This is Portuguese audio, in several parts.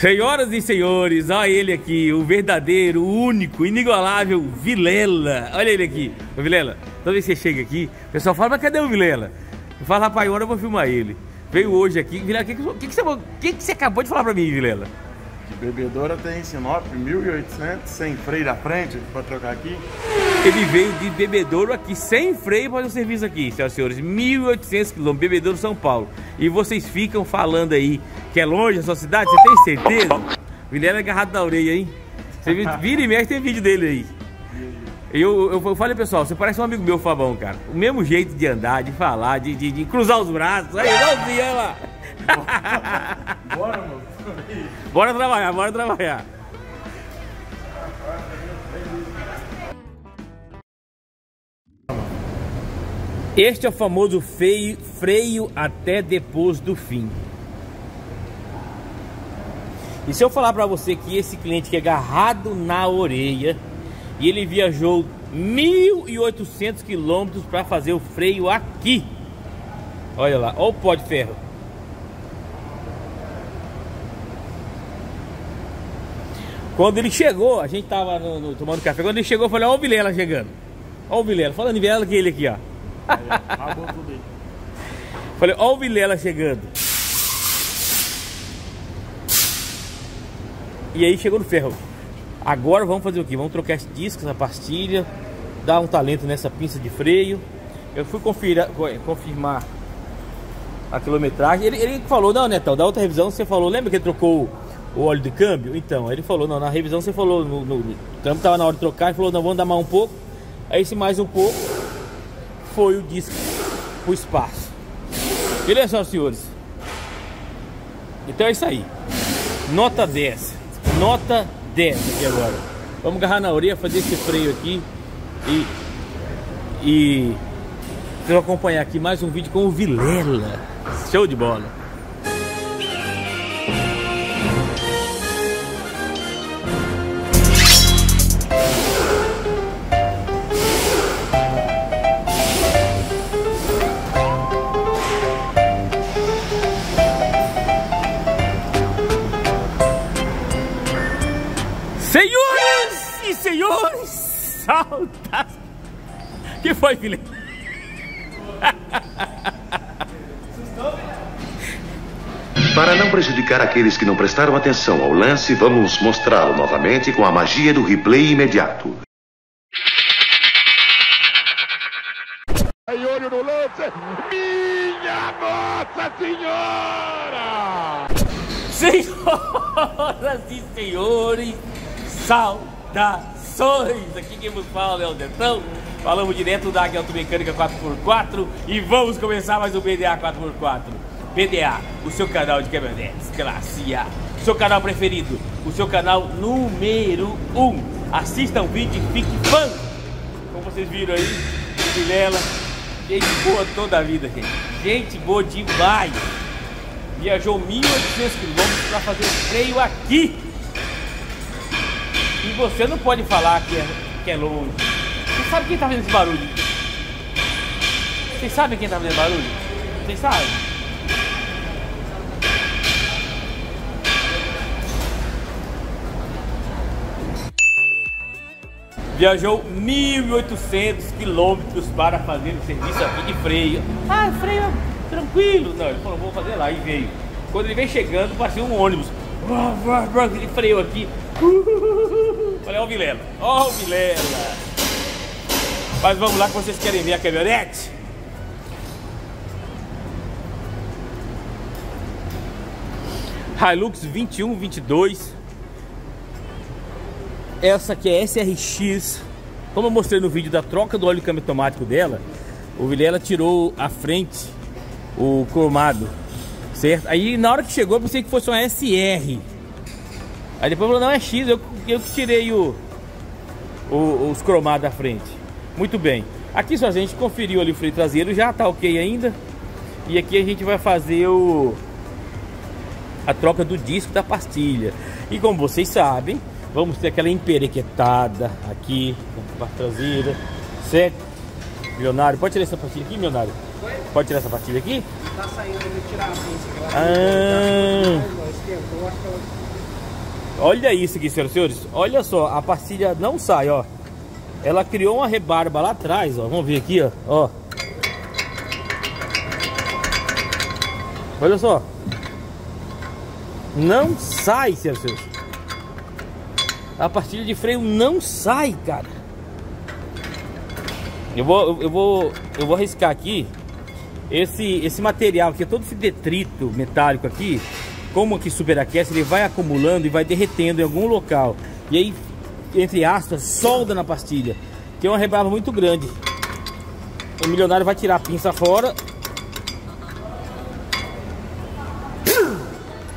Senhoras e senhores, olha ele aqui, o verdadeiro, único, inigualável Vilela. Olha ele aqui. Ô, Vilela, toda vez que você chega aqui, o pessoal fala, mas cadê o Vilela? Eu falo, rapaz, agora eu vou filmar ele. Veio hoje aqui. Vilela, o que, que, que, que você acabou de falar pra mim, Vilela? De bebedoura tem Sinop, 1.800, sem freio da frente, pra trocar aqui. Ele veio de bebedouro aqui, sem freio para fazer o serviço aqui, senhoras e senhores. 1.800 quilômetros, bebedouro São Paulo. E vocês ficam falando aí que é longe a sua cidade, você tem certeza? Vilela é agarrado na orelha, hein? Você vira e mexe, tem vídeo dele aí. Eu, eu, eu falei, pessoal, você parece um amigo meu, Fabão, cara. O mesmo jeito de andar, de falar, de, de, de cruzar os braços. Aí, igualzinho, olha lá. Bora, mano. Bora trabalhar, bora trabalhar. Este é o famoso freio, freio até depois do fim. E se eu falar para você que esse cliente que é agarrado na orelha e ele viajou 1.800 quilômetros para fazer o freio aqui. Olha lá, olha o pó de ferro. Quando ele chegou, a gente tava no, no, tomando café. Quando ele chegou, eu falei: Olha o Vilela chegando. Olha o Vilela. Falando em Vilela, que ele aqui, ó. falei: Olha o Vilela chegando. E aí chegou no ferro. Agora vamos fazer o que? Vamos trocar esse disco, essa pastilha, dar um talento nessa pinça de freio. Eu fui conferir, confirmar a quilometragem. Ele, ele falou: Não, Netão, da outra revisão você falou. Lembra que ele trocou o óleo de câmbio? Então, ele falou, não, na revisão você falou, no, no, no câmbio estava na hora de trocar, ele falou, não, vamos dar mais um pouco. Aí esse mais um pouco foi o disco, o espaço. Beleza, senhoras e senhores? Então é isso aí. Nota 10. Nota 10 aqui agora. Vamos agarrar na orelha, fazer esse freio aqui e... E... Vocês acompanhar aqui mais um vídeo com o Vilela. Show de bola. Foi, Felipe? Para não prejudicar aqueles que não prestaram atenção ao lance, vamos mostrá-lo novamente com a magia do replay imediato. Aí, olho no lance, minha Nossa Senhora! Senhoras e senhores, saudações! Aqui quem vos fala é o Dentão. Falamos direto da Águia Automecânica 4x4 e vamos começar mais um BDA 4x4. BDA, o seu canal de caminhonetes, classe A. Seu canal preferido, o seu canal número 1. Um. Assista o vídeo e fique fã! Como vocês viram aí, Vilela, gente boa toda a vida, gente. Gente boa demais! Viajou 1.800 quilômetros para fazer freio aqui. E você não pode falar que é, que é longe. Sabe quem tá fazendo esse barulho? Vocês sabem quem tá fazendo barulho? Vocês sabem? Viajou 1.800 quilômetros para fazer o serviço aqui de freio. Ah, freio tranquilo. Não, ele falou, vou fazer lá e veio. Quando ele veio chegando, parecia um ônibus. Ele freou aqui. Olha o Vilela. Ó o Vilela. Mas vamos lá que vocês querem ver a caminhonete. Hilux 21, 22. Essa aqui é SRX. Como eu mostrei no vídeo da troca do óleo câmbio automático dela, o Vilela tirou a frente, o cromado, certo? Aí na hora que chegou eu pensei que fosse uma SR. Aí depois falou, não, é X, eu, eu tirei o, o, os cromados da frente. Muito bem. Aqui só a gente conferiu ali o freio traseiro, já tá ok ainda. E aqui a gente vai fazer o a troca do disco da pastilha. E como vocês sabem, vamos ter aquela emperequetada aqui na parte traseira, certo? Milionário, pode tirar essa pastilha aqui, milionário? Pode tirar essa pastilha aqui? Tá saindo, eu tirar a pinça. Ah. Olha isso aqui, senhoras e senhores. Olha só, a pastilha não sai, ó. Ela criou uma rebarba lá atrás, ó. Vamos ver aqui, ó. ó. Olha só. Não sai, senhoras e. A pastilha de freio não sai, cara. Eu vou, eu vou, eu vou arriscar aqui. Esse, esse material aqui, todo esse detrito metálico aqui, como aqui superaquece, ele vai acumulando e vai derretendo em algum local. E aí, entre aspas, solda na pastilha. Que é uma rebarba muito grande. O milionário vai tirar a pinça fora.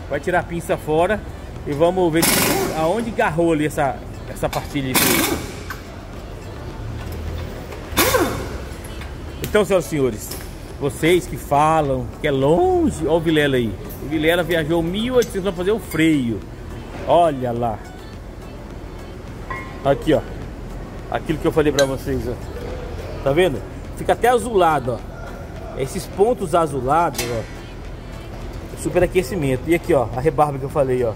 Vai tirar a pinça fora. E vamos ver aonde garrou ali essa, essa pastilha. Então, senhoras e senhores, vocês que falam que é longe, olha o Vilela aí. O Vilela viajou 1800 para fazer o freio. Olha lá. Aqui, ó. Aquilo que eu falei para vocês, ó. Tá vendo? Fica até azulado, ó. Esses pontos azulados, ó. Superaquecimento. E aqui, ó, a rebarba que eu falei, ó.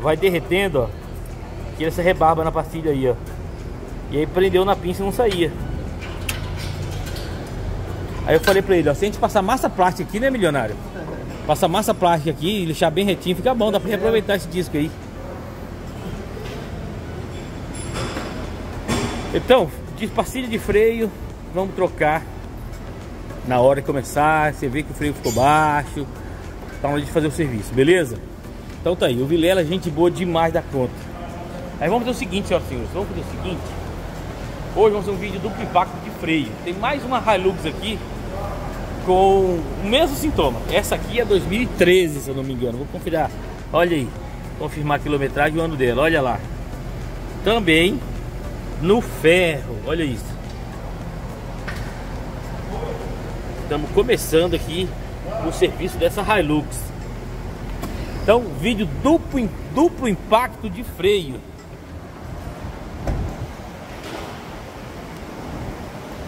Vai derretendo, ó. Tira essa rebarba na pastilha aí, ó. E aí prendeu na pinça e não saía. Aí eu falei pra ele, ó, se a gente passar massa plástica aqui, né, milionário? Passar massa plástica aqui e deixar bem retinho, fica bom, dá pra reaproveitar esse disco aí. Então, pastilha de freio, vamos trocar na hora de começar. Você vê que o freio ficou baixo, tá na hora de fazer o serviço, beleza? Então tá aí, o Vilela, gente boa demais da conta. Aí vamos fazer o seguinte, senhoras e senhores, vamos fazer o seguinte. Hoje vamos fazer um vídeo duplo impacto de freio. Tem mais uma Hilux aqui com o mesmo sintoma. Essa aqui é 2013, se eu não me engano. Vou conferir. Olha aí. Confirmar a quilometragem e o ano dela. Olha lá. Também no ferro. Olha isso. Estamos começando aqui o serviço dessa Hilux. Então, vídeo duplo, duplo impacto de freio.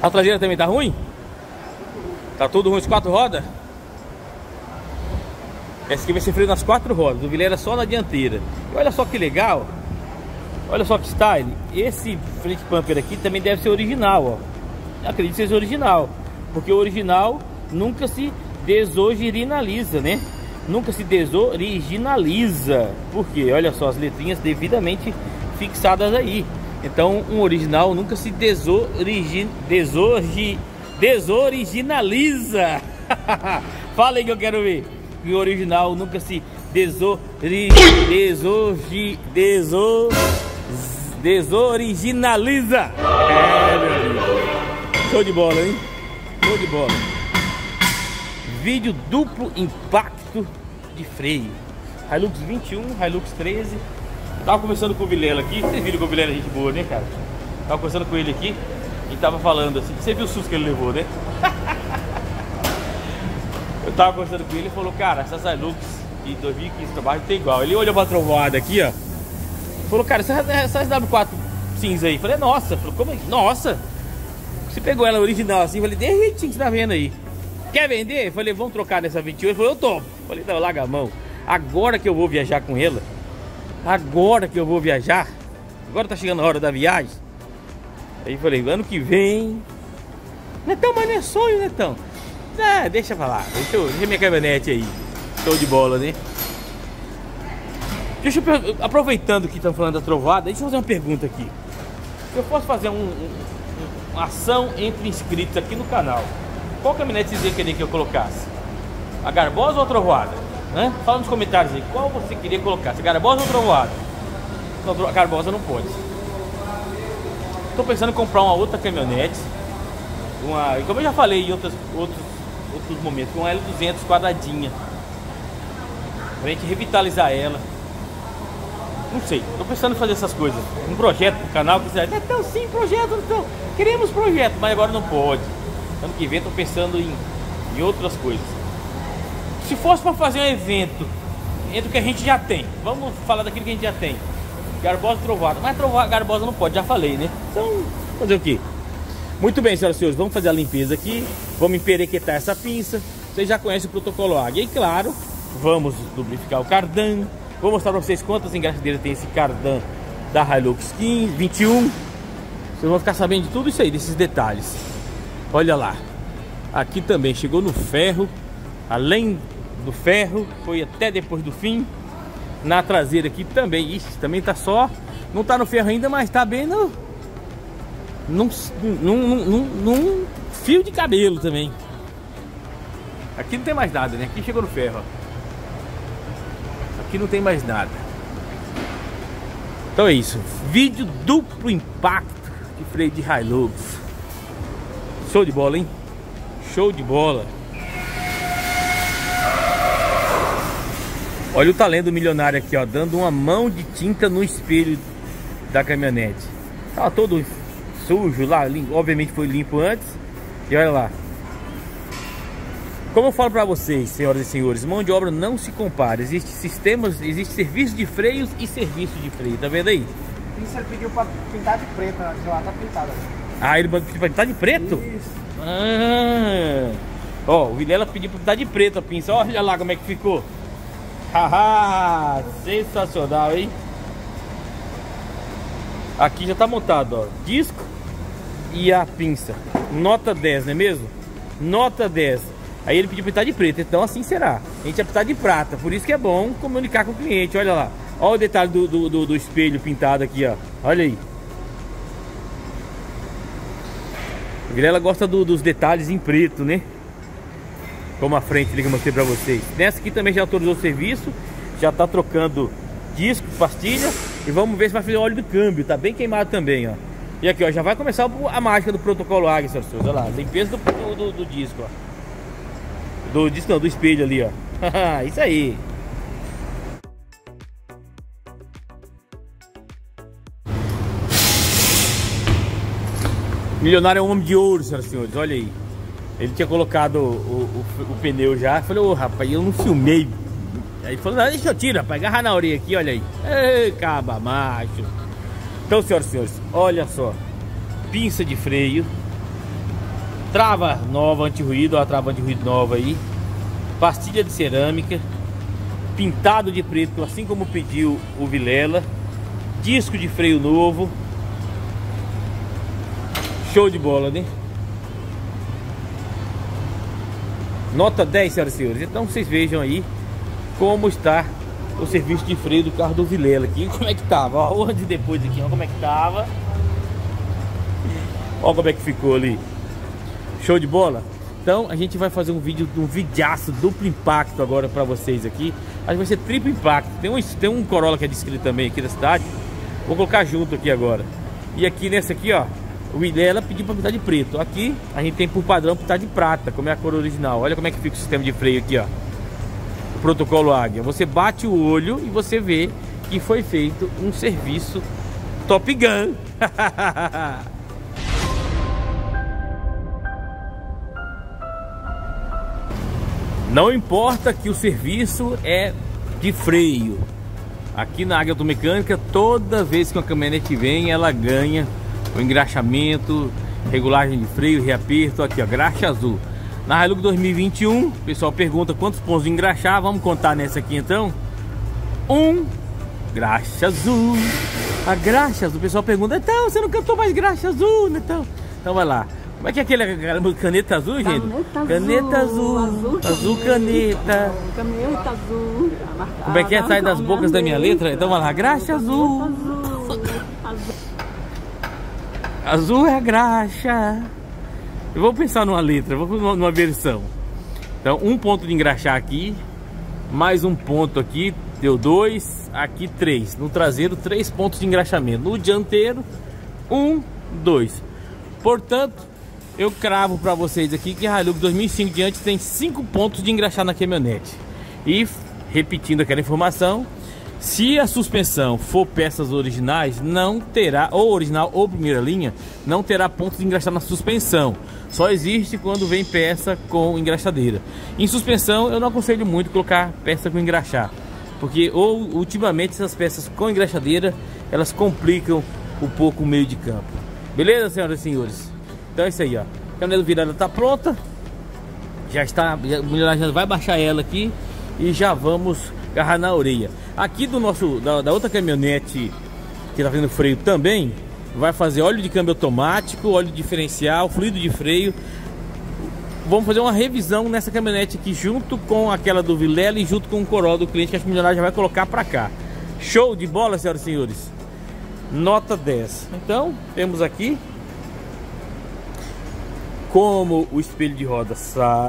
A traseira também tá ruim? Tá tudo ruim as quatro rodas? Esse aqui vai ser freio nas quatro rodas, o Vilela só na dianteira. E olha só que legal. Olha só que style. Esse frente bumper aqui também deve ser original, ó. Acredito que seja original. Porque o original nunca se desoriginaliza, né? Nunca se desoriginaliza. Por quê? Olha só as letrinhas devidamente fixadas aí. Então um original nunca se desorigin, desorgi, desoriginaliza. Fala aí que eu quero ver. Que o original nunca se desori, desorgi, desor, desoriginaliza. É, meu amigo. Show de bola, hein? Show de bola. Vídeo duplo impacto de freio. Hilux 21, Hilux 13. Tava conversando com o Vilela aqui. Vocês viram que o Vilela é gente boa, né, cara? Tava conversando com ele aqui e tava falando assim. Você viu o susto que ele levou, né? Eu tava conversando com ele e falou, cara, essas Hilux de 2015 pra baixo tem igual. Ele olhou pra trovoada aqui, ó. Falou, cara, essa SW4 cinza aí. Falei, nossa. Falou, como é? Nossa. Você pegou ela original assim? Falei, de que você tá vendo aí. Quer vender? Falei, vamos trocar nessa 28. Falei, eu topo. Falei, não, larga a mão. Agora que eu vou viajar com ela, agora que eu vou viajar, agora tá chegando a hora da viagem. Aí falei, ano que vem. Netão, mas não é sonho, Netão. Ah, deixa pra lá. Deixa, eu, deixa minha caminhonete aí. Show de bola, né? Deixa eu, aproveitando que estamos falando da trovada, deixa eu fazer uma pergunta aqui. Eu fosse fazer um, um, uma ação entre inscritos aqui no canal, qual caminhonete vocês iam querer que eu colocasse? A Garbosa ou a Trovoada? Fala nos comentários aí, qual você queria colocar? Se Garbosa ou Trovoada? Não, a Garbosa não pode. Estou pensando em comprar uma outra caminhonete. Uma, como eu já falei em outros, outros, outros momentos, uma L200 quadradinha. Pra gente revitalizar ela. Não sei, tô pensando em fazer essas coisas. Um projeto pro canal que é tão sim, projeto, então. Queremos projeto, mas agora não pode. Ano que vem tô pensando em, em outras coisas. Se fosse para fazer um evento entre o que a gente já tem, vamos falar daquilo que a gente já tem. Garbosa trovada. Mas trovar Garbosa não pode, já falei, né? Então, fazer o quê? Muito bem, senhoras e senhores, vamos fazer a limpeza aqui. Vamos emperequetar essa pinça. Vocês já conhecem o protocolo águia. E claro, vamos lubrificar o cardan. Vou mostrar pra vocês quantas engraxadeiras tem esse cardan da Hilux 15, 21. Vocês vão ficar sabendo de tudo isso aí, desses detalhes. Olha lá. Aqui também chegou no ferro. Além do ferro, foi até depois do fim. Na traseira aqui também. Ixi, também tá só. Não tá no ferro ainda, mas tá bem no. Num, num, num, num fio de cabelo também. Aqui não tem mais nada, né? Aqui chegou no ferro, ó. Aqui não tem mais nada. Então é isso. Vídeo duplo impacto de freio de Hilux. Show de bola, hein? Show de bola. Olha o talento milionário aqui, ó, dando uma mão de tinta no espelho da caminhonete. Tava todo sujo lá, obviamente foi limpo antes. E olha lá, como eu falo para vocês, senhoras e senhores, mão de obra não se compara. Existem sistemas, existe serviço de freios e serviço de freio. Tá vendo aí? Isso ele pediu para pintar de preto, de lá tá pintado. Ah, ele pediu para pintar de preto? Isso. Ah. Ó, o Vilela pediu para pintar de preto a pinça. Olha lá como é que ficou. Haha, sensacional, hein? Aqui já tá montado, ó, disco e a pinça. Nota 10, não é mesmo? Nota 10. Aí ele pediu para pintar de preto, então assim será. A gente vai pintar de prata, por isso que é bom comunicar com o cliente. Olha lá, olha o detalhe do, do, do, do espelho pintado aqui, ó. Olha aí. A Vilela gosta do, dos detalhes em preto, né? Como a frente ali que eu mostrei para vocês. Nessa aqui também já autorizou o serviço, já tá trocando disco, pastilha. E vamos ver se vai fazer óleo do câmbio, tá bem queimado também, ó. E aqui, ó, já vai começar a mágica do protocolo Águia, senhores. Olha lá, limpeza do, do, do disco, ó. Do disco não, do espelho ali, ó. Isso aí. Milionário é um homem de ouro, senhoras e senhores. Olha aí. Ele tinha colocado o, o, o pneu já. Falei, ô oh, rapaz, eu não filmei. Aí falou, não, deixa eu tirar, rapaz. Agarrar na orelha aqui, olha aí. Ei, caba macho. Então, senhoras e senhores, olha só. Pinça de freio trava nova anti-ruído, a trava anti-ruído nova aí, pastilha de cerâmica, pintado de preto, assim como pediu o Vilela, disco de freio novo, show de bola, né? Nota 10, senhoras e senhores. Então vocês vejam aí como está o serviço de freio do carro do Vilela aqui. Como é que tava? Ó, antes e depois aqui, ó, como é que tava. Ó como é que ficou ali. Show de bola? Então a gente vai fazer um vídeo, um videaço duplo impacto agora para vocês aqui. Acho que vai ser triplo impacto. Tem um, tem um Corolla que é descrito também aqui da cidade. Vou colocar junto aqui agora. E aqui nesse aqui, ó, o Vilela pediu para pintar de preto. Aqui a gente tem por padrão pintar de prata, como é a cor original. Olha como é que fica o sistema de freio aqui, ó. O protocolo Águia. Você bate o olho e você vê que foi feito um serviço Top Gun. Não importa que o serviço é de freio. Aqui na Águia Automecânica, toda vez que uma caminhonete vem, ela ganha o engraxamento, regulagem de freio, reaperto, aqui ó, graxa azul. Na Hilux 2021, o pessoal pergunta quantos pontos de engraxar, vamos contar nessa aqui então. Um, graxa azul. A graxa azul, o pessoal pergunta, então, você não cantou mais graxa azul, então? Então vai lá. Como é que é aquele caneta azul, gente? Caneta, caneta azul. Azul, azul caneta. Caneta azul. Como é que é? Sai das bocas da minha letra? Então vai lá. Graxa azul. Azul é a graxa. Eu vou pensar numa letra, vou numa versão. Então, um ponto de engraxar aqui. Mais um ponto aqui. Deu dois. Aqui três. No traseiro, três pontos de engraxamento. No dianteiro, um, dois. Portanto, eu cravo para vocês aqui que a Hilux 2005 diante tem 5 pontos de engraxar na caminhonete. E repetindo aquela informação, se a suspensão for peças originais, não terá, ou original ou primeira linha, não terá pontos de engraxar na suspensão. Só existe quando vem peça com engraxadeira. Em suspensão, eu não aconselho muito colocar peça com engraxar, porque ou ultimamente essas peças com engraxadeira, elas complicam um pouco o meio de campo. Beleza, senhoras e senhores? Então é isso aí, ó. A canela virada tá pronta. Já está, já, já vai baixar ela aqui e já vamos agarrar na orelha. Aqui do nosso, da, da outra caminhonete que tá fazendo freio também, vai fazer óleo de câmbio automático, óleo diferencial, fluido de freio. Vamos fazer uma revisão nessa caminhonete aqui junto com aquela do Vilela e junto com o Corolla do cliente que a milionária já vai colocar para cá. Show de bola, senhoras e senhores. Nota 10. Então, temos aqui como o espelho de roda sai.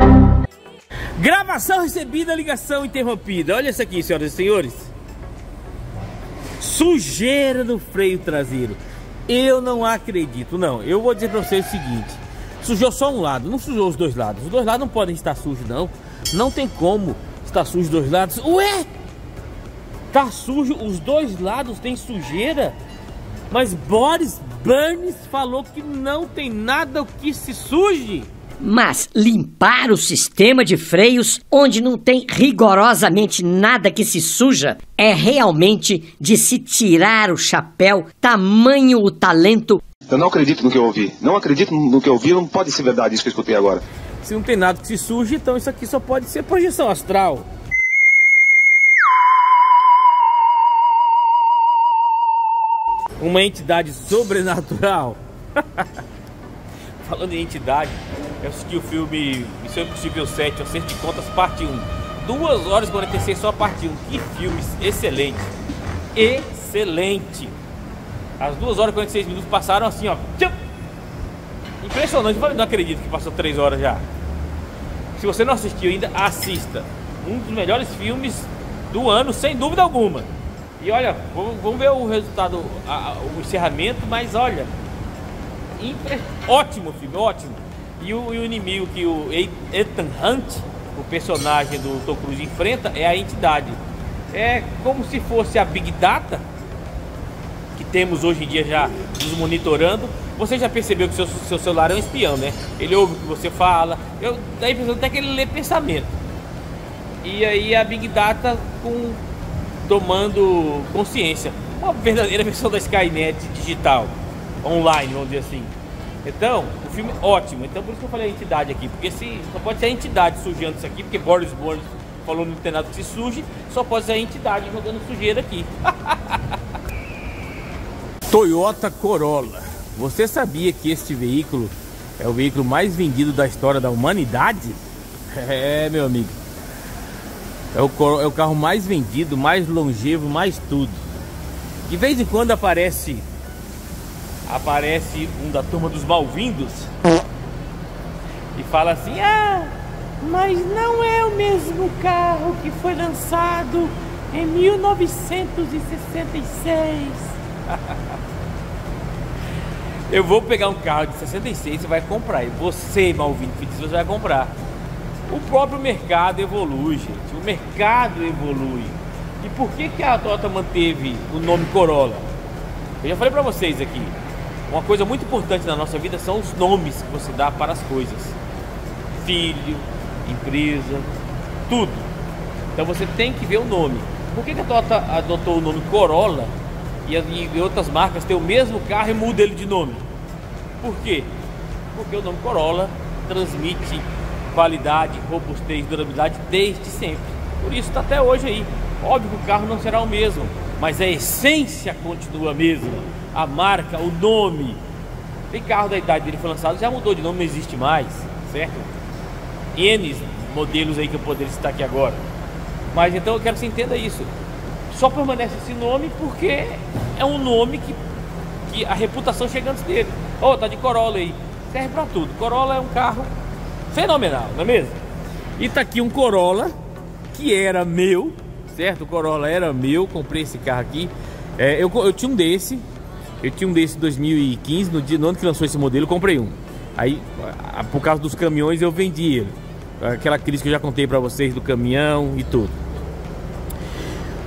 Gravação recebida, ligação interrompida. Olha isso aqui, senhoras e senhores. Sujeira no freio traseiro. Eu não acredito, não. Eu vou dizer para vocês o seguinte: sujou só um lado, não sujou os dois lados. Os dois lados não podem estar sujos, não. Não tem como estar sujo os dois lados. Ué? Tá sujo, os dois lados tem sujeira? Mas Boris Burns falou que não tem nada que se suje. Mas limpar o sistema de freios, onde não tem rigorosamente nada que se suja, é realmente de se tirar o chapéu, tamanho o talento. Eu não acredito no que eu ouvi. Não acredito no que eu ouvi, não pode ser verdade isso que eu escutei agora. Se não tem nada que se suje, então isso aqui só pode ser projeção astral. Uma entidade sobrenatural. Falando em entidade, eu assisti o filme Missão Impossível 7, Acerto de Contas, parte 1. 2 horas e 46 só parte 1. Que filme excelente. Excelente. As 2 horas e 46 minutos passaram assim, ó. Impressionante. Eu não acredito que passou 3 horas já. Se você não assistiu ainda, assista. Um dos melhores filmes do ano, sem dúvida alguma. E olha, vamos ver o resultado, o encerramento, mas olha, ótimo filme, ótimo. E o, e o, inimigo que o Ethan Hunt, o personagem do Tom Cruise enfrenta, é a entidade. É como se fosse a Big Data que temos hoje em dia já nos monitorando. Você já percebeu que seu, seu celular é um espião, né? Ele ouve o que você fala. Eu dá a até que ele lê pensamento. E aí a Big Data com tomando consciência. Uma verdadeira versão da Skynet digital, online, vamos dizer assim. Então, o filme é ótimo. Então, por isso que eu falei a entidade aqui. Porque se só pode ser a entidade sujando isso aqui, porque Boris Boris falou no nada que se suje, só pode ser a entidade jogando sujeira aqui. Toyota Corolla. Você sabia que este veículo é o veículo mais vendido da história da humanidade? É, meu amigo. É o, é o carro mais vendido, mais longevo, mais tudo. De vez em quando aparece aparece um da turma dos malvindos e fala assim: "Ah, mas não é o mesmo carro que foi lançado em 1966". Eu vou pegar um carro de 66 e vai comprar. E você, malvindo, você vai comprar. O próprio mercado evolui, gente. O mercado evolui. E por que, que a Toyota manteve o nome Corolla? Eu já falei para vocês aqui. Uma coisa muito importante na nossa vida são os nomes que você dá para as coisas. Filho, empresa, tudo. Então você tem que ver o nome. Por que, que a Toyota adotou o nome Corolla e, e outras marcas têm o mesmo carro e muda ele de nome? Por quê? Porque o nome Corolla transmite qualidade, robustez, durabilidade desde sempre. Por isso está até hoje aí. Óbvio que o carro não será o mesmo, mas a essência continua a mesma. A marca, o nome. Tem carro da idade dele foi lançado, já mudou de nome, não existe mais, certo? N modelos aí que eu poderia citar aqui agora. Mas então eu quero que você entenda isso. Só permanece esse nome porque é um nome que, que a reputação chega antes dele. Oh, tá de Corolla aí. Serve para tudo. Corolla é um carro fenomenal, não é mesmo? E tá aqui um Corolla que era meu, certo? O Corolla era meu, comprei esse carro aqui. É, eu, eu tinha um desse, eu tinha um desse em 2015, no, dia, no ano que lançou esse modelo, comprei um. Aí, por causa dos caminhões, eu vendi ele. Aquela crise que eu já contei para vocês do caminhão e tudo.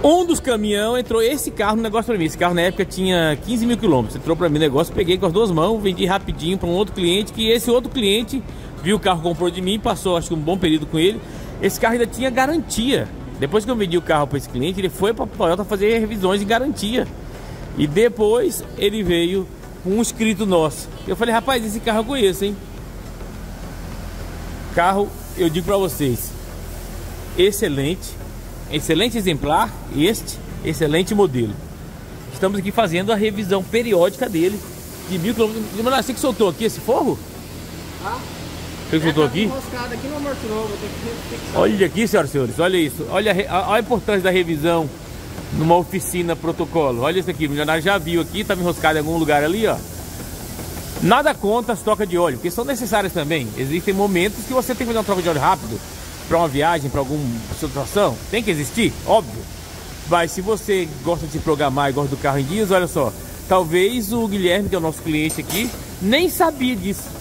Um dos caminhões entrou esse carro no negócio para mim. Esse carro na época tinha 15 mil quilômetros. Entrou para mim negócio, peguei com as duas mãos, vendi rapidinho para um outro cliente. Que esse outro cliente viu o carro, comprou de mim, passou acho que um bom período com ele. Esse carro ainda tinha garantia. Depois que eu vendi o carro para esse cliente, ele foi para a Toyota fazer revisões de garantia. E depois ele veio com um inscrito nosso. Eu falei, rapaz, esse carro eu conheço, hein? Carro, eu digo para vocês, excelente, excelente exemplar, este, Excelente modelo. Estamos aqui fazendo a revisão periódica dele de mil quilômetros. Você que soltou aqui esse forro? Ah? Você que soltou aqui? Olha aqui, senhoras e senhores, olha isso. Olha a, a- importância da revisão numa oficina protocolo. Olha isso aqui, o milionário já viu aqui, estava enroscado em algum lugar ali, ó. Nada contra as trocas de óleo, porque são necessárias também. Existem momentos que você tem que fazer uma troca de óleo rápido para uma viagem, para alguma situação. Tem que existir, óbvio. Mas se você gosta de programar e gosta do carro em dias, olha só. Talvez o Guilherme, que é o nosso cliente aqui, nem sabia disso.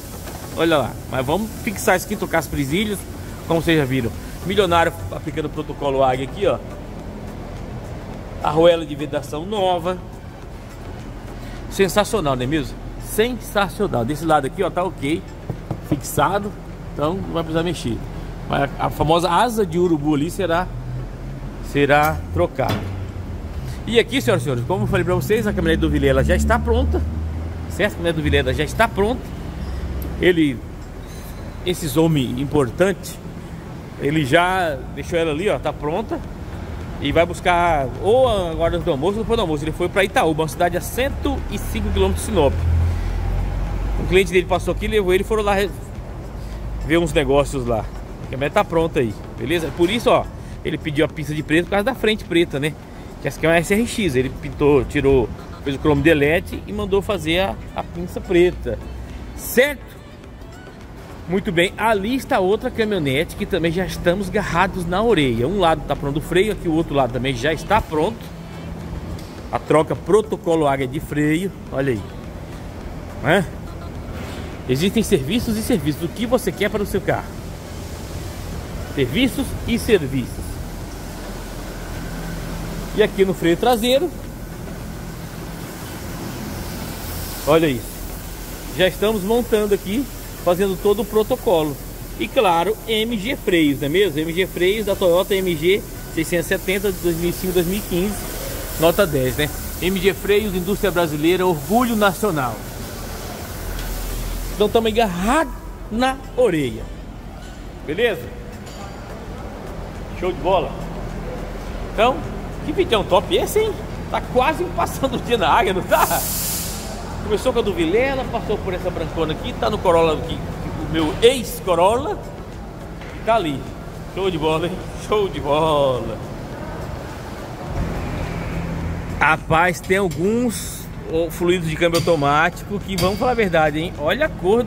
Olha lá, mas vamos fixar isso aqui, trocar as presilhas, como vocês já viram. Milionário aplicando o protocolo Águia aqui, ó. Arruela de vedação nova. Sensacional, não é mesmo? Sensacional. Desse lado aqui, ó, tá ok. Fixado. Então não vai precisar mexer. Mas a, a famosa asa de urubu ali será será trocada. E aqui, senhoras e senhores, como eu falei para vocês, a caminhonete do Vilela já está pronta. Certo? A caminhonete do Vilela já está pronta. Ele, esses homens importantes, ele já deixou ela ali, ó, tá pronta. E vai buscar ou agora do almoço ou depois do almoço. Ele foi para Itaúba, uma cidade a 105 km de Sinop. Um cliente dele passou aqui, levou ele, foram lá ver uns negócios lá. A caminhonete tá pronta aí, beleza? Por isso, ó, ele pediu a pista de preto por causa da frente preta, né? Que essa aqui é uma SRX, ele pintou, tirou, fez o cromo de LED e mandou fazer a, a pinça preta. Certo? Muito bem, ali está outra caminhonete que também já estamos garrados na orelha. Um lado está pronto o freio, aqui o outro lado também já está pronto. A troca protocolo águia de freio, olha aí. Né? Existem serviços e serviços. O que você quer para o seu carro? Serviços e serviços. E aqui no freio traseiro. Olha isso. Já estamos montando aqui, fazendo todo o protocolo. E claro, MG Freios, não é mesmo? MG Freios da Toyota MG 670 de 2005-2015, nota 10, né? MG Freios, indústria brasileira, orgulho nacional. Então estamos agarrados na orelha. Beleza? Show de bola. Então, que vídeo top esse, hein? Tá quase passando o dia na área, não tá? Começou com a do Vilela, passou por essa brancona aqui, tá no Corolla aqui, o meu ex-Corolla. Tá ali. Show de bola, hein? Show de bola. Rapaz, tem alguns fluidos de câmbio automático que, vamos falar a verdade, hein? Olha a cor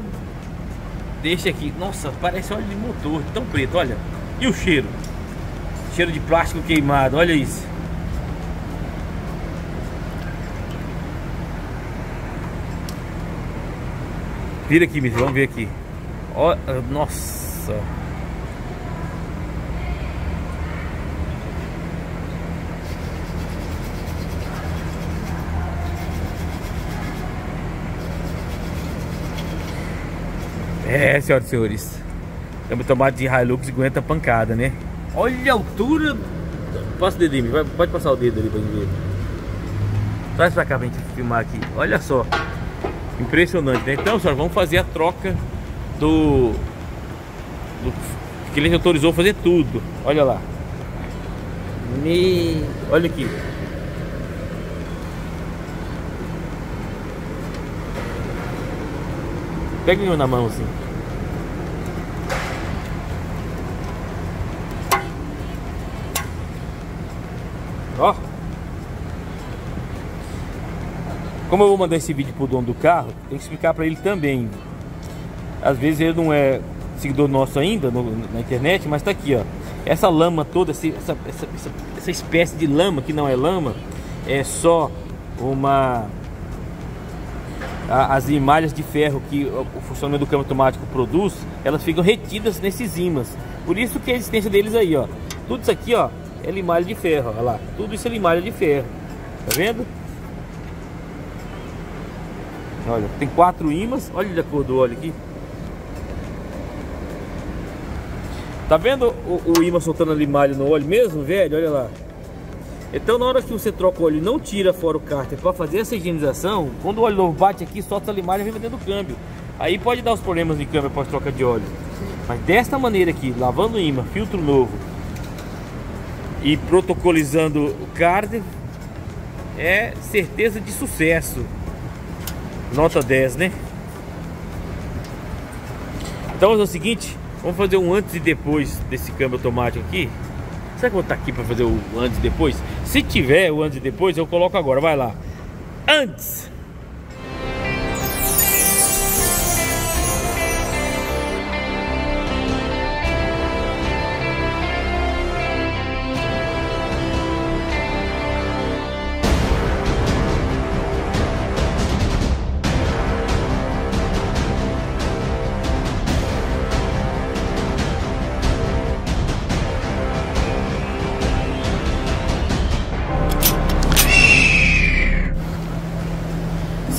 deste aqui. Nossa, parece óleo de motor, tão preto, olha. E o cheiro? Cheiro de plástico queimado, olha isso. Vira aqui, vamos ver aqui. Ó, nossa. É, senhoras e senhores. Câmbio tomado de Hilux aguenta pancada, né? Olha a altura. Passa o dedinho, pode passar o dedo ali pra gente ver. Traz pra cá pra gente filmar aqui. Olha só. Impressionante, né? Então, senhor, vamos fazer a troca do. do que ele autorizou fazer tudo. Olha lá. Me... Olha aqui. Pega um na mão assim. Ó. Como eu vou mandar esse vídeo pro dono do carro, tem que explicar para ele também. Às vezes ele não é seguidor nosso ainda no- na internet, mas tá aqui, ó. Essa lama toda, essa, essa, essa, essa espécie de lama que não é lama, é só uma as limalhas de ferro que o funcionamento do câmbio automático produz, elas ficam retidas nesses ímãs. Por isso que a existência deles aí, ó. Tudo isso aqui, ó, é limalha de ferro, olha lá. Tudo isso é limalha de ferro. Tá vendo? Olha, tem quatro ímãs. Olha a cor do óleo aqui. Tá vendo o, o ímã soltando a limalha no óleo mesmo, velho? Olha lá. Então na hora que você troca o óleo e não tira fora o cárter para fazer essa higienização, quando o óleo novo bate aqui, solta a limalha e vem dentro do câmbio. Aí pode dar os problemas de câmbio após troca de óleo. Mas desta maneira aqui, lavando o ímã, filtro novo e protocolizando o cárter, é certeza de sucesso. Nota 10, né? Então fazer o seguinte, vamos fazer um antes e depois desse câmbio automático aqui. Será que eu vou estar aqui para fazer o antes e depois? Se tiver o antes e depois, eu coloco agora, vai lá. Antes.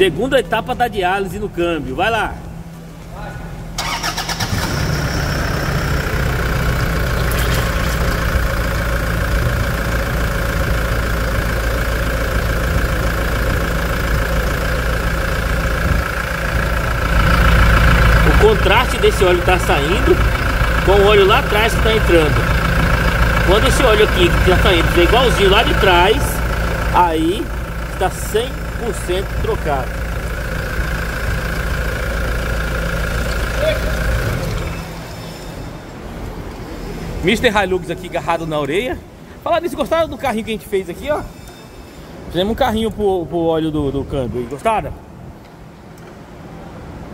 Segunda etapa da diálise no câmbio. Vai lá. O contraste desse óleo está saindo com o óleo lá atrás que está entrando. Quando esse óleo aqui que está saindo é igualzinho lá de trás, aí está 100 100% trocado. Mr. Hilux aqui agarrado na orelha. Falar nisso, gostaram do carrinho que a gente fez aqui, ó? Fizemos um carrinho pro, pro óleo do, do câmbio. Gostaram?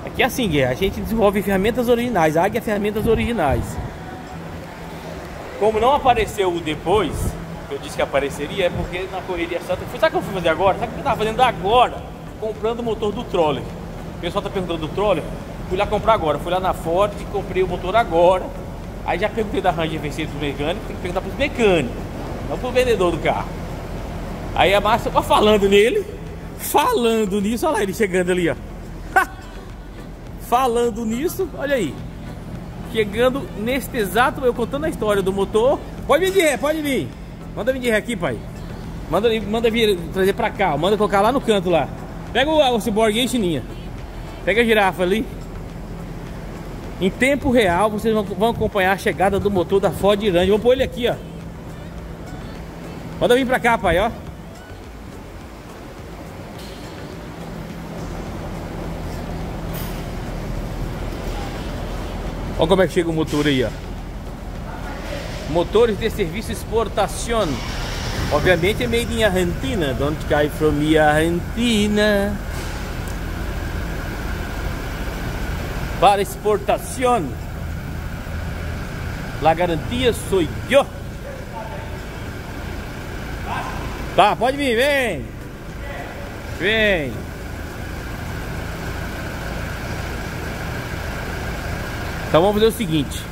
Aqui é assim. A gente desenvolve ferramentas originais. A Águia é ferramentas originais. Como não apareceu o depois, eu disse que apareceria é porque na correria santa. Sabe o que eu fui fazer agora? Sabe o que eu estava fazendo agora? Comprando o motor do troller. O pessoal está perguntando do troller. Fui lá comprar agora. Fui lá na Ford e comprei o motor agora. Aí já perguntei da Ranger Mercedes pro mecânico. Tem que perguntar para os mecânicos, não para o vendedor do carro. Aí a Márcia tá falando nele. Falando nisso, olha lá ele chegando ali, ó. falando nisso, olha aí. Chegando neste exato, eu contando a história do motor. Pode vir pode vir. Manda vir aqui, pai. Manda, manda vir trazer pra cá. Manda colocar lá no canto lá. Pega o, o ciborgue aí, Chininha. Pega a girafa ali. Em tempo real, vocês vão, vão acompanhar a chegada do motor da Ford Ranger. Vamos pôr ele aqui, ó. Manda vir pra cá, pai, ó. Olha como é que chega o motor aí, ó. Motores de serviço exportação. Obviamente é made in Argentina. Don't cry from me Argentina. Para exportação. La garantia sou eu. Tá, pode vir, vem. Vem. Então vamos fazer o seguinte.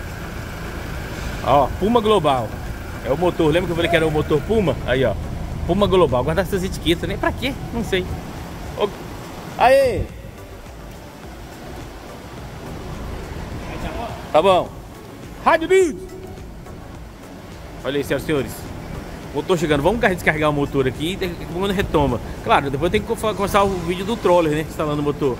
Ó, Puma Global. É o motor. Lembra que eu falei que era o motor Puma? Aí, ó. Puma Global. Guardar essas etiquetas, nem pra quê? Não sei. Ô, Aê! Tá bom. Rádio News! Olha aí, senhoras e senhores. Motor chegando. Vamos descarregar o motor aqui e quando retoma. Claro, depois tem que começar o vídeo do troller, né? Instalando o motor.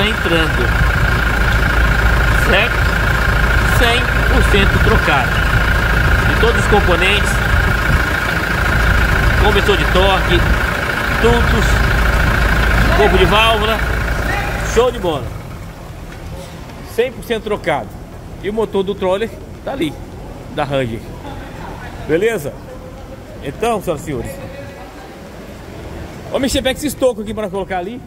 Está entrando. Certo? 100% trocado. De todos os componentes. Conversor de torque. Dutos. Corpo de válvula. Show de bola. 100% trocado. E o motor do troller está ali. Da Ranger. Beleza? Então, senhoras e senhores. Vamos mexer pega esse estoco aqui para colocar ali.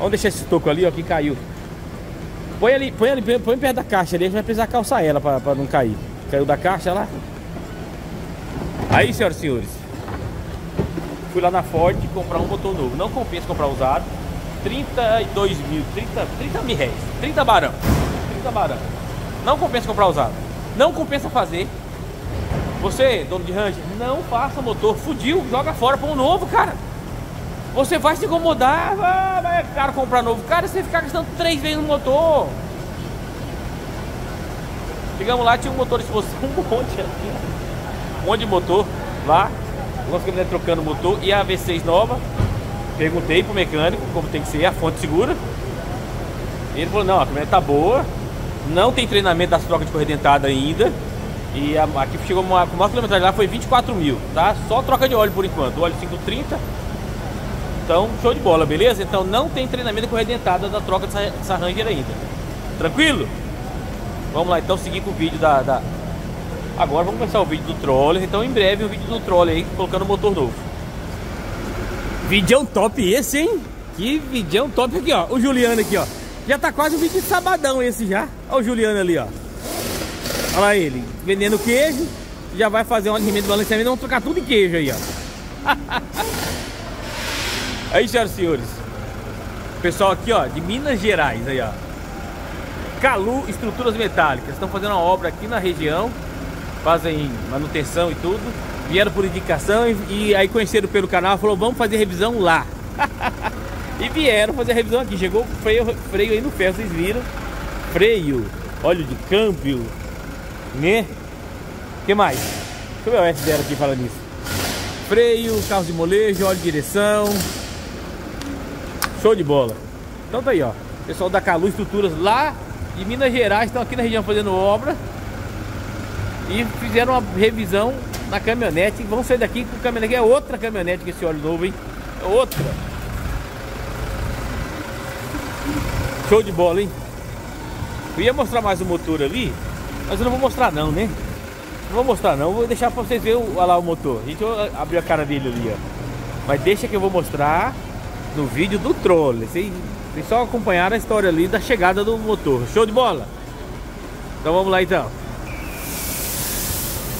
Vamos deixar esse estoco ali, ó, que caiu. Põe ali, põe ali, põe perto da caixa ali, a gente vai precisar calçar ela pra, pra não cair. Caiu da caixa lá. Aí, senhoras e senhores. Fui lá na Ford comprar um motor novo. Não compensa comprar usado. 32 mil, 30, 30 mil reais. 30 barão. 30 barão. Não compensa comprar usado. Não compensa fazer. Você, dono de Ranger, não faça motor. Fudiu, joga fora para um novo, cara. Você vai se incomodar, vai, é caro comprar novo. Cara, você ficar gastando três vezes no motor. Chegamos lá, tinha um motor de exposição, um monte aqui. Um monte de motor lá. Nós ficamos trocando motor e a V6 nova. Perguntei pro mecânico como tem que ser, a fonte segura. Ele falou, não, a caminhonete tá boa. Não tem treinamento das trocas de correia dentada ainda. E a, aqui chegou uma, a maior quilometragem lá foi 24 mil, tá? Só troca de óleo por enquanto. O óleo 530 então, show de bola, beleza? Então não tem treinamento com redentada da troca dessa, Ranger ainda. Tranquilo? Vamos lá então seguir com o vídeo da, da... Agora vamos começar o vídeo do troller. Então em breve o vídeo do troller aí, colocando o motor novo. Vídeo top esse, hein? Que vídeo top aqui, ó. O Juliano aqui, ó. Já tá quase um vídeo de sabadão esse já. Olha o Juliano ali, ó. Olha lá ele, vendendo queijo. Já vai fazer um alimento de balanceamento. Vamos trocar tudo em queijo aí, ó. Aí, senhoras e senhores. Pessoal aqui, ó, de Minas Gerais, aí, ó. Calu Estruturas Metálicas. Estão fazendo uma obra aqui na região. Fazem manutenção e tudo. Vieram por indicação e, e aí conheceram pelo canal. Falou, vamos fazer revisão lá. e vieram fazer a revisão aqui. Chegou freio, freio aí no ferro, vocês viram. Freio, óleo de câmbio, né? Que mais? Deixa eu ver o S dela aqui falando nisso. Freio, carro de molejo, óleo de direção, Show de bola. Então tá aí, ó. Pessoal da Calu Estruturas lá de Minas Gerais estão aqui na região fazendo obra. E fizeram uma revisão na caminhonete. Vão sair daqui com caminhonete. É outra caminhonete com esse óleo novo, hein? É outra. Show de bola, hein? Eu ia mostrar mais o motor ali, mas eu não vou mostrar não, né? Não vou mostrar não, vou deixar pra vocês verem lá o motor. A gente abriu a cara dele ali, ó. Mas deixa que eu vou mostrar no vídeo do troller. Vocês, só acompanharam a história ali da chegada do motor. Show de bola? Então vamos lá então.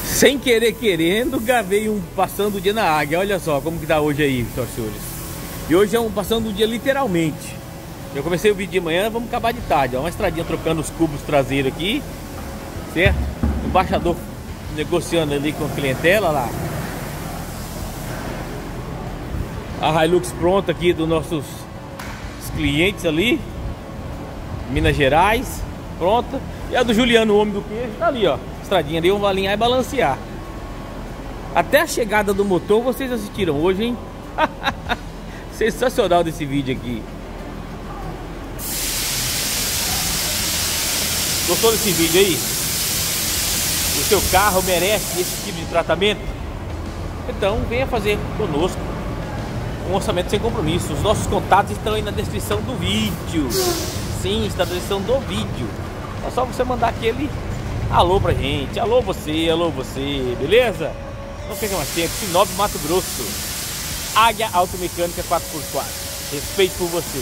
Sem querer querendo, gravei um passando o dia na águia. Olha só como que tá hoje aí, senhores. E hoje é um passando o dia literalmente. Eu comecei o vídeo de manhã, vamos acabar de tarde. Ó, uma estradinha trocando os cubos traseiros aqui. Certo? O embaixador negociando ali com a clientela lá. A Hilux pronta aqui dos nossos clientes ali Minas Gerais pronta e a do Juliano, o homem do queijo, tá ali ó estradinha ali, vamos alinhar e balancear até a chegada do motor vocês assistiram hoje, hein? sensacional desse vídeo aqui gostou desse vídeo aí? o seu carro merece esse tipo de tratamento? então venha fazer conosco um orçamento sem compromisso. Os nossos contatos estão aí na descrição do vídeo. Sim, está na descrição do vídeo. É só você mandar aquele alô pra gente. Alô você, alô você, beleza? Não perca mais tempo. Sinop, Mato Grosso. Águia Automecânica 4x4. Respeito por você.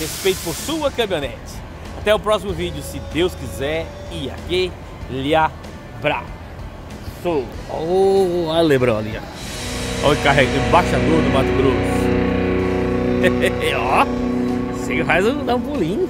Respeito por sua caminhonete. Até o próximo vídeo, se Deus quiser. E aquele abraço. Oh, olha Lebrão ali, ó. Olha o carrega, embaixador do Mato Grosso. Ó, você faz um, dá um pulinho.